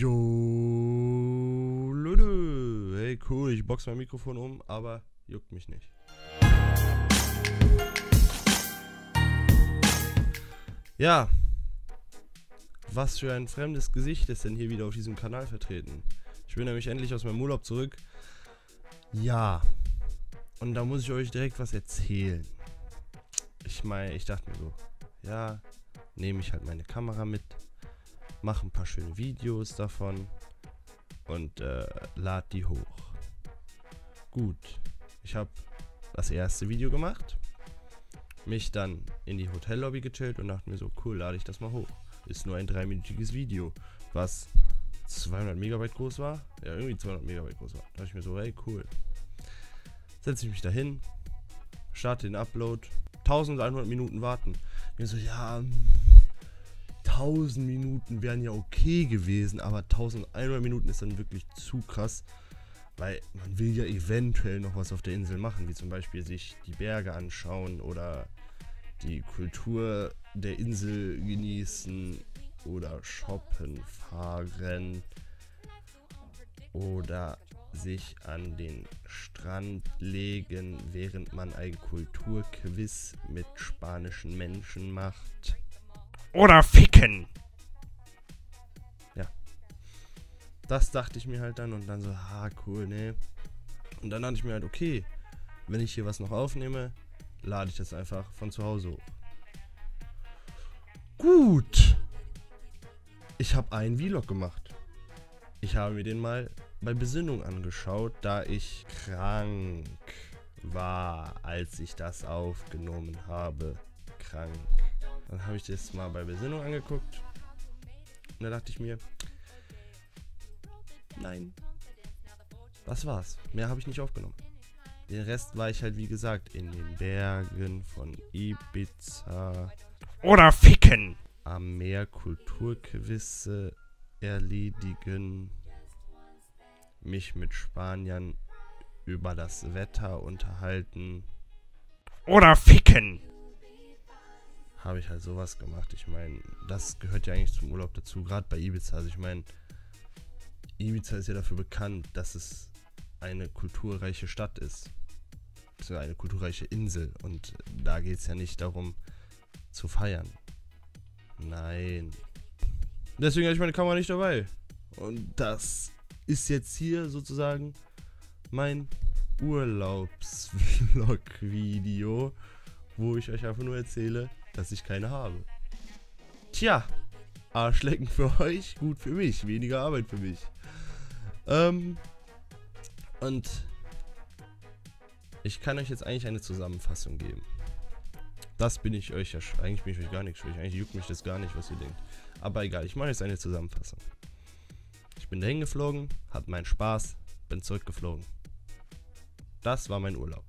Jo, Leute. Hey, cool, ich box mein Mikrofon um, aber juckt mich nicht. Ja. Was für ein fremdes Gesicht ist denn hier wieder auf diesem Kanal vertreten? Ich bin nämlich endlich aus meinem Urlaub zurück. Ja. Und da muss ich euch direkt was erzählen. Ich meine, ich dachte mir so, ja, nehme ich halt meine Kamera mit, mache ein paar schöne Videos davon und äh, lade die hoch. Gut, ich habe das erste Video gemacht, mich dann in die Hotellobby gechillt und dachte mir so, cool, lade ich das mal hoch. Ist nur ein dreiminütiges Video, was 200 Megabyte groß war. Ja, irgendwie 200 Megabyte groß war. Da dachte ich mir so, hey, cool. Setze ich mich dahin, starte den Upload, 1100 Minuten warten. Mir so, ja, 1000 Minuten wären ja okay gewesen, aber 1100 Minuten ist dann wirklich zu krass. Weil man will ja eventuell noch was auf der Insel machen, wie zum Beispiel sich die Berge anschauen oder die Kultur der Insel genießen oder shoppen fahren oder sich an den Strand legen, während man ein Kulturquiz mit spanischen Menschen macht. Oder ficken! Ja. Das dachte ich mir halt dann und dann so, ah, cool, ne. Und dann dachte ich mir halt, okay, wenn ich hier was noch aufnehme, lade ich das einfach von zu Hause hoch. Gut. Ich habe einen Vlog gemacht. Ich habe mir den mal bei Besinnung angeschaut, da ich krank war, als ich das aufgenommen habe. Krank. Dann habe ich das mal bei Besinnung angeguckt. Und da dachte ich mir, nein. Das war's. Mehr habe ich nicht aufgenommen. Den Rest war ich halt, wie gesagt, in den Bergen von Ibiza. Oder ficken! Am Meer Kulturquizze erledigen. Mich mit Spaniern über das Wetter unterhalten. Oder ficken! Habe ich halt sowas gemacht. Ich meine, das gehört ja eigentlich zum Urlaub dazu, gerade bei Ibiza. Also ich meine, Ibiza ist ja dafür bekannt, dass es eine kulturreiche Stadt ist. Beziehungsweise eine kulturreiche Insel. Und da geht es ja nicht darum zu feiern. Nein. Deswegen habe ich meine Kamera nicht dabei. Und das ist jetzt hier sozusagen mein Urlaubsvlog-Video, wo ich euch einfach nur erzähle, dass ich keine habe. Tja, Arschlecken für euch, gut für mich, weniger Arbeit für mich. Ähm, und ich kann euch jetzt eigentlich eine Zusammenfassung geben. Das bin ich euch ja, eigentlich bin ich euch gar nicht schuldig, eigentlich juckt mich das gar nicht, was ihr denkt. Aber egal, ich mache jetzt eine Zusammenfassung. Ich bin dahin geflogen, hatte meinen Spaß, bin zurückgeflogen. Das war mein Urlaub.